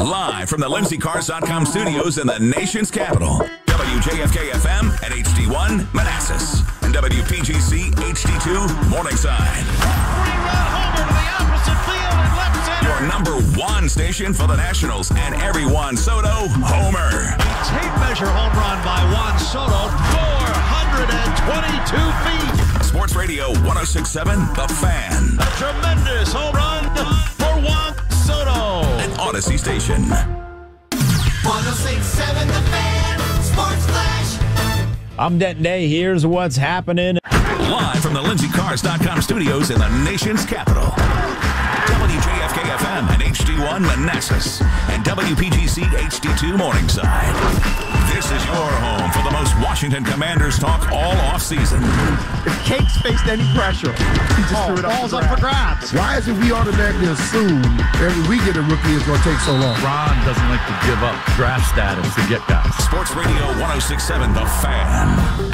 Live from the LindseyCars.com studios in the nation's capital. WJFK FM at HD1 Manassas and WPGC HD2 Morningside. Your number one station for the Nationals and every Juan Soto homer. Tape measure home run by Juan Soto, 422 feet. Sports Radio 1067 The Fan. Audacy station. 1067 The Fan. Sports Flash. I'm Denton Day. Here's what's happening. Live from the LindseyCars.com studios in the nation's capital. WJFK FM and HD1 Manassas and WPGC HD2 Morningside. This is your home for the most Washington Commanders talk all off season. If Cakes faced any pressure, he just oh, threw it up, Balls for up for grabs. grabs. Why is it we automatically assume every we get a rookie is going to take so long? Ron doesn't like to give up draft status to get guys. Sports Radio 1067 The Fan, an Audacy station.